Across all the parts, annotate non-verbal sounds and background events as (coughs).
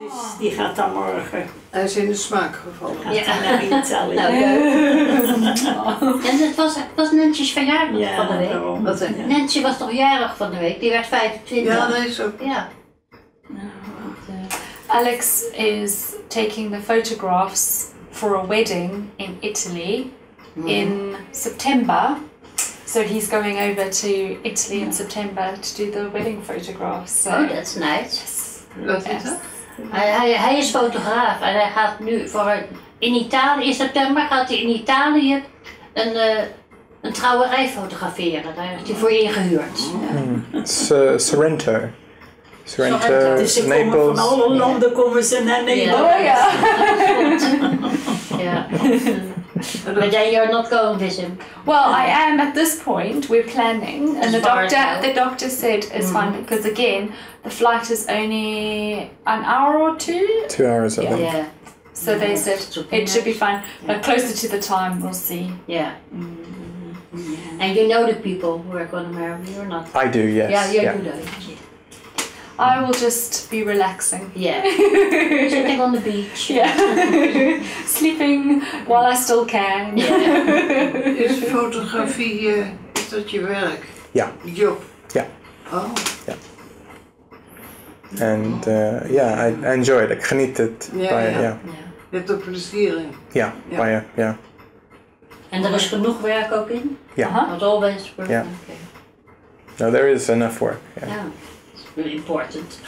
Dus die gaat dan morgen Hij is in de smaak gevallen. Ja. naar Italië. Nou. (laughs) En het was, het was Nancy's verjaardag Ja, van de week. daarom. Wat zeg je? Nancy was toch jarig van de week? Die werd 25. Ja, dat is ook. Ja. Alex is taking the photographs for a wedding in Italy in September. So he's going over to Italy in September to do the wedding photographs. So Oh, that's nice. Wat is Yes. Hij, hij, hij is fotograaf en hij gaat nu voor in Italië, in september gaat hij in Italië een, eh, een trouwerij fotograferen. Daar heeft hij voor ingehuurd. Uh, Sorrento. Sorrento, Sorrento. Dus ze komen van alle landen komen ze naar Nederland. Oh ja. (laughs) ja. (laughs) (laughs) But then you're not going with him. Well, I am at this point. We're planning, and As the doctor, the doctor said it's mm. fine because again, the flight is only an hour or two. Two hours, I think. Yeah, So they said it should be fine, but closer to the time, we'll see. yeah. Mm-hmm. And you know the people who are going to marry you or not? I do, yes. Yeah, you yeah. do that. I will just be relaxing. Yeah. (laughs) Sitting on the beach. Yeah. (laughs) Sleeping while I still can. (laughs) Is fotografie, eh, is dat je werk? Ja. Job? Ja. Oh, And uh, yeah, I I enjoy it. Ik geniet het. Ja, bij, ja. ja. je hebt er plezier in. Ja, Ja. bij, ja. En er is genoeg werk ook in? Ja. Not always work. Ja. Okay. No, there is enough work. Yeah. Yeah. It's really important.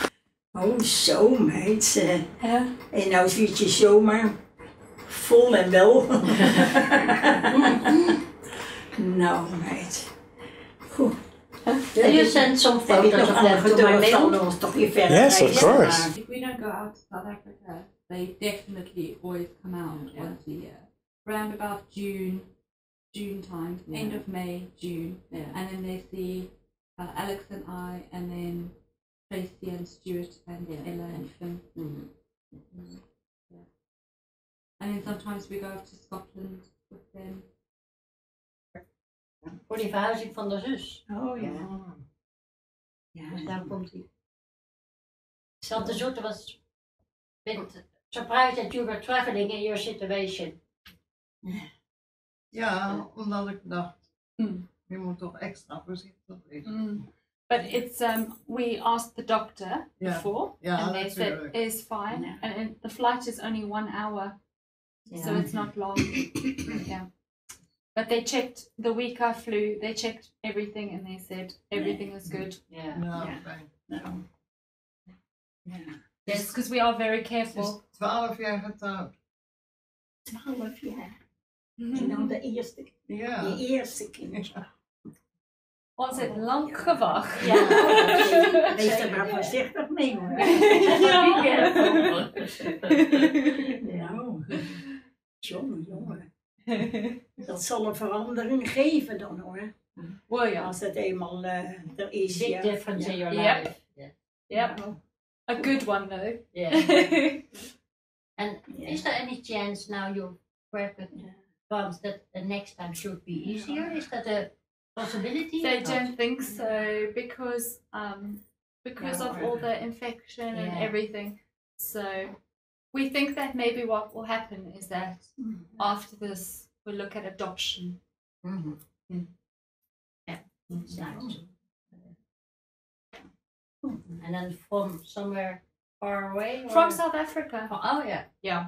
Oh, zo meid. eh. Ja. En nou zit je zomaar vol en wel. (laughs) nou meid. Goed. Will you send some photos nog of them to my andere mail? toch weer verder Yes, of course. Maar- If we don't go out to South Africa, they definitely always come out once a year. Around about June, June time, end of May, June. Yeah. And then they see uh, Alex and I, and then Tracy and Stuart and Ella and Finn. Mhm. And then sometimes we go up to Scotland with them. Voor die verhuizing van de zus. Oh ja. Dus Ja, daar komt hij. Tante Zoete was bit surprised that you were traveling in your situation. Ja, omdat ik dacht, Mm. je moet toch extra voorzichtig wezen. Mm. But it's um we asked the doctor Yeah. before Yeah, and they that's said really- it's fine Yeah. and, and the flight is only one hour so it's not long (coughs) yeah but they checked the week I flew they checked everything and they said everything is good Yeah. Nou, Ja. fijn. nou. Ja. yes because we are very Het careful is twaalf jaar getrouwd. Twaalf jaar. En dan de eerste, Ja. je eerste kind. Was het lang gewacht Ja, (laughs) wees er maar voorzichtig mee hoor. (laughs) Nou, jongen, jongen. Dat zal een verandering geven dan hoor. well yeah Als het eenmaal eh, er is. Big ja. difference in your Yep. life. Yeah. yep Nou, a good one though Yeah. (laughs) And Ja. is there any chance now you're pregnant once that the next time should be easier? Is that a possibility? They don't think so because um because Yeah, of all the infection and everything. So we think that maybe what will happen is that after this we'll look at adoption. Mhm. Mm. Yeah, it's nice. And then from somewhere far away? From South Africa. Oh, yeah. Yeah.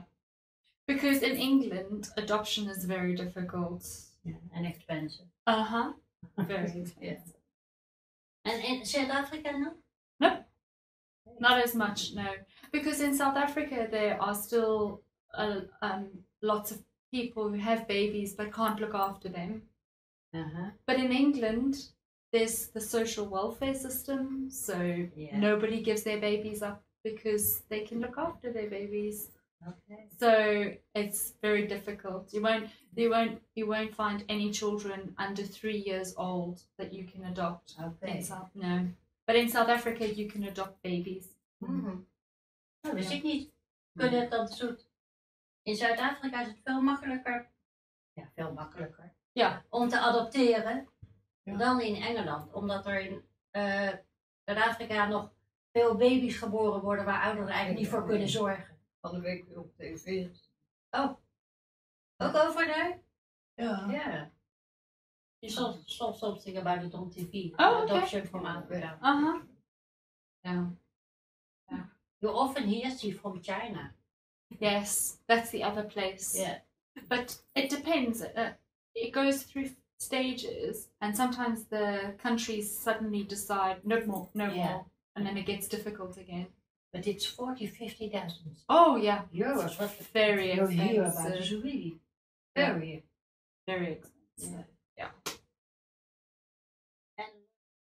Because in England adoption is very difficult. yeah. And expensive. Uh-huh. Very Yeah. And in South Africa, no? Not as much, no. Because in South Africa there are still uh, um, lots of people who have babies but can't look after them. Uh-huh. But in England, there's the social welfare system, so Yeah. nobody gives their babies up because they can look after their babies. Okay. So it's very difficult. You won't, you won't, you won't find any children under three years old that you can adopt Okay. in South. No, but in South Africa you can adopt babies. Mhm. Nou, wist ik niet. Kunnen het dan zoet. In Zuid-Afrika is het veel makkelijker. Ja, veel makkelijker. Ja. Om te adopteren Ja. dan in Engeland. Omdat er in eh, Zuid-Afrika nog veel baby's geboren worden waar ouderen eigenlijk niet voor kunnen zorgen. Van de week weer op tv. Ook over daar? Ja. Yeah. You saw, saw something about it on TV. Oh, okay. Adoption from Africa. Uh huh. Yeah. yeah. You often hear see from China. Yes, that's the other place. Yeah. But it depends. Uh, it goes through stages, and sometimes the countries suddenly decide no more, no Yeah. more, and then it gets difficult again. But it's 40, 50,000 Oh yeah, euros. What very you hear about expensive. really Yeah. very Very expensive.